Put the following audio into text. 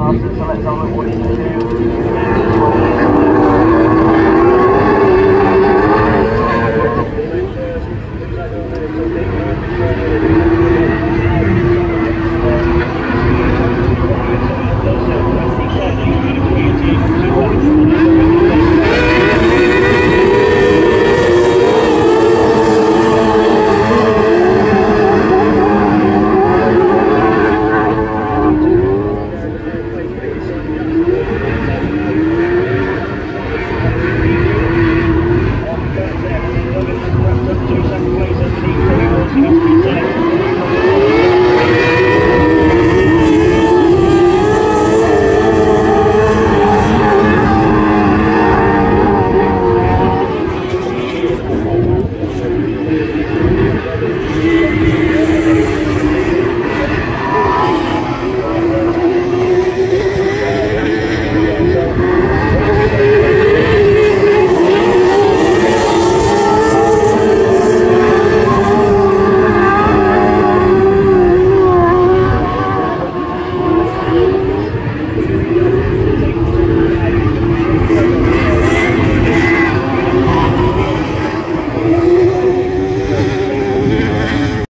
Officer, select number 42.